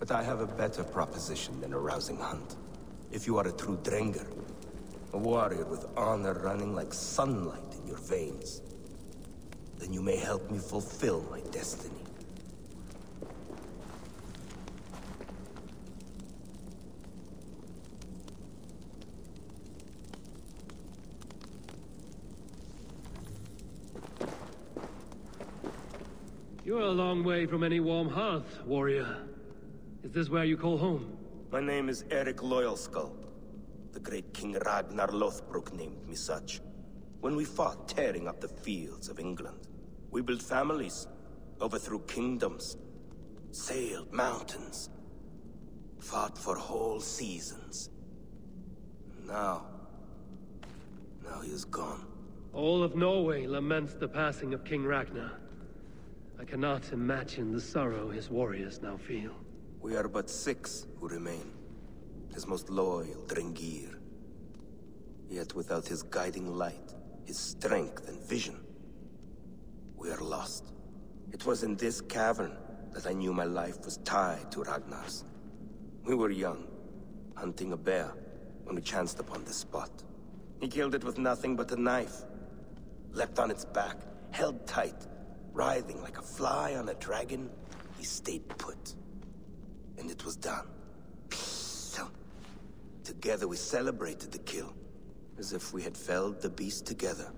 But I have a better proposition than a rousing hunt. If you are a true Drenger, a warrior with honor running like sunlight in your veins, then you may help me fulfill my destiny. You're a long way from any warm hearth, warrior. Is this where you call home? My name is Eric Loyalskull. The great King Ragnar Lothbrok named me such. When we fought tearing up the fields of England, we built families, overthrew kingdoms, sailed mountains, fought for whole seasons. Now... now he is gone. All of Norway laments the passing of King Ragnar. I cannot imagine the sorrow his warriors now feel. We are but six who remain. His most loyal Drengir. Yet without his guiding light, his strength and vision, we are lost. It was in this cavern that I knew my life was tied to Ragnar's. We were young, hunting a bear, when we chanced upon this spot. He killed it with nothing but a knife. Leapt on its back, held tight, writhing like a fly on a dragon, he stayed put. And it was done. Together we celebrated the kill, as if we had felled the beast together.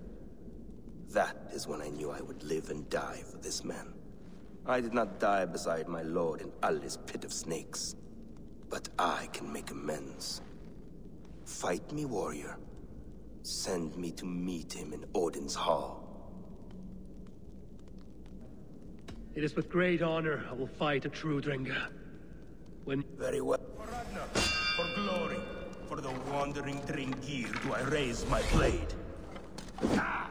That is when I knew I would live and die for this man. I did not die beside my lord in Ali's pit of snakes. But I can make amends. Fight me, warrior. Send me to meet him in Odin's hall. It is with great honor I will fight a true Drenga. When Very well. For Ragnar, for glory, for the wandering Drengir do I raise my blade. Ah!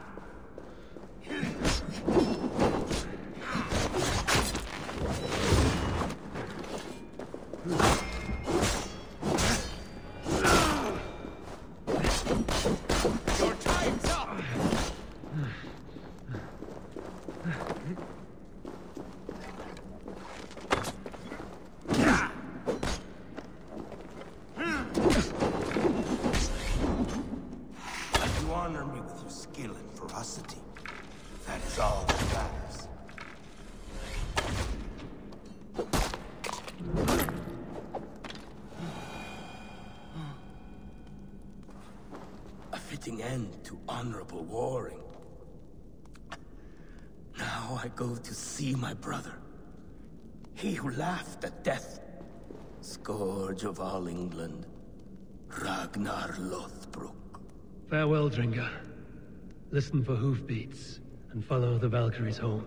Fitting end to honorable warring. Now I go to see my brother. He who laughed at death. Scourge of all England. Ragnar Lothbrok. farewell, Drenga. Listen for hoofbeats and follow the Valkyries home.